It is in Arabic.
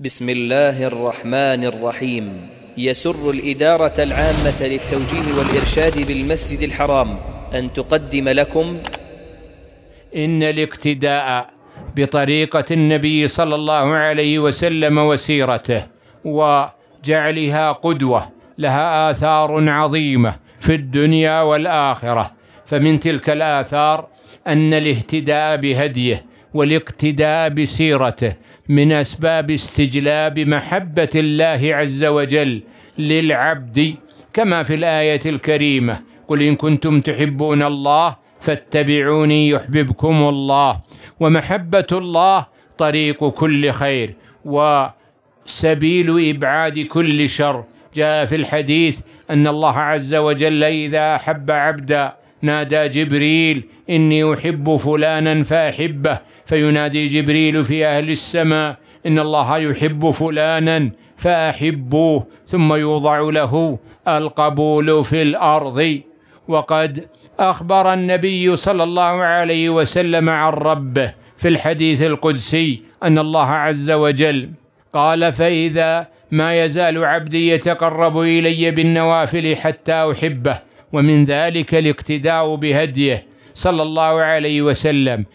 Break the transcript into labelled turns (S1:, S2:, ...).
S1: بسم الله الرحمن الرحيم. يسر الإدارة العامة للتوجيه والإرشاد بالمسجد الحرام أن تقدم لكم.
S2: إن الاقتداء بطريقة النبي صلى الله عليه وسلم وسيرته وجعلها قدوة لها آثار عظيمة في الدنيا والآخرة. فمن تلك الآثار أن الاهتداء بهديه والاقتداء بسيرته من أسباب استجلاب محبة الله عز وجل للعبد كما في الآية الكريمة قل إن كنتم تحبون الله فاتبعوني يحببكم الله ومحبة الله طريق كل خير وسبيل إبعاد كل شر. جاء في الحديث أن الله عز وجل إذا أحب عبدا نادى جبريل إني أحب فلانا فأحبه. فينادي جبريل في أهل السماء إن الله يحب فلانا فأحبوه ثم يوضع له القبول في الأرض. وقد أخبر النبي صلى الله عليه وسلم عن ربه في الحديث القدسي أن الله عز وجل قال فإذا ما يزال عبدي يتقرب إلي بالنوافل حتى أحبه. ومن ذلك الاقتداء بهديه صلى الله عليه وسلم.